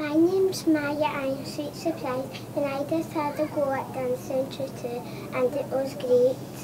My name's Maya, I'm Sweet Surprise, and I just had a go at dancing tutu, and it was great.